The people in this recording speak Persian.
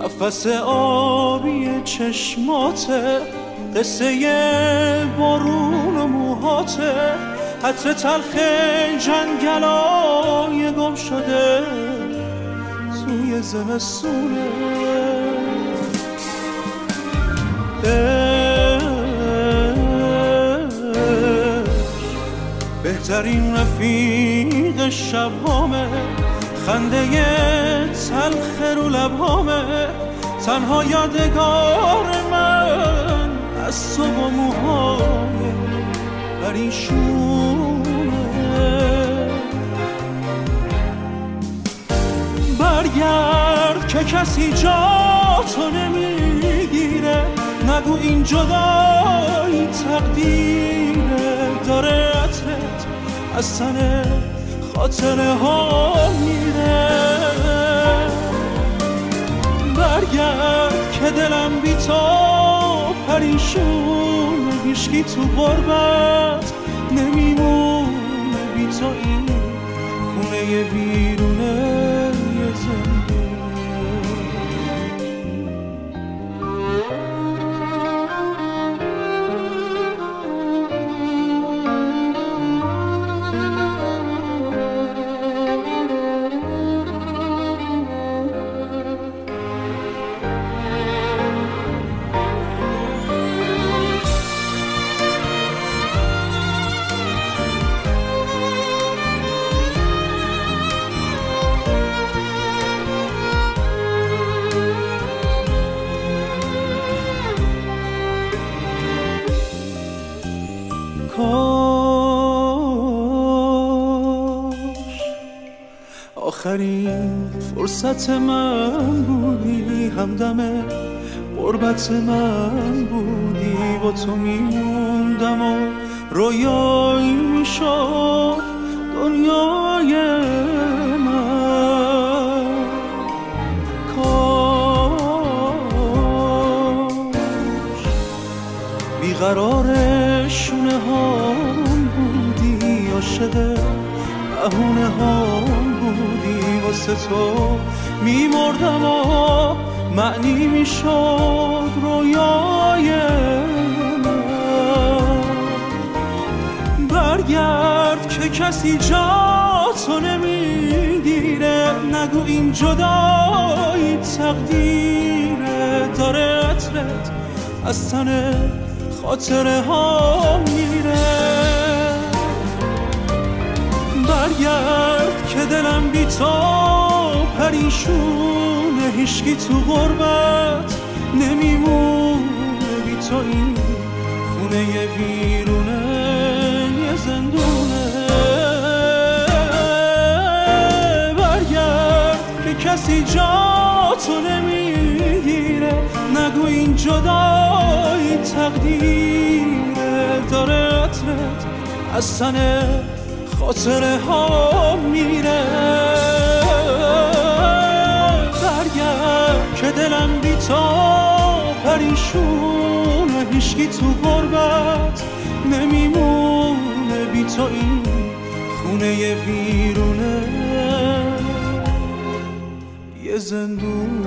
نفس آبی چشمات قصه بارون و موهاته حتر تلخ جنگلای گم شده توی زمستونه بهترین رفیق شبهامه خنده تلخ رو لبهامه. تنها یادگار من از تو و موهای پریشونه. برگرد که کسی جا تو نمی‌گیره. نگو این جدایی تقدیره. داره از خاطره ها میره. برگرد که دلم بی تو پریشون هیشگی تو غربت نمیمونه. بی تو این خونه ویرونه کاش. آخرین فرصت من بودی همدم قربت من بودی. با تو میموندم و رویایی می‌شد دنیای من. شونه هام بودی عاشق بهونه هام بودی. واسه تو میمردم و معنی می‌شد رویای من. برگرد که کسی جا تو نمی‌گیره. نگو این جدایی تقدیره. داره عطرت از تن خاطره ها میره. برگرد که دلم بی تو پریشونه هیشگی تو غربت نمیمونه. بی تو این خونه ویرونه یه زندونه. برگرد که کسی جا تو نمی‌گیره نگو این جدایی تقدیره داره عطرت. از تن خاطره ها میره. برگرد که دلم بی تو پریشونه هیشگی تو غربت نمیمونه. بی تو این خونه ویرونه یه زندون.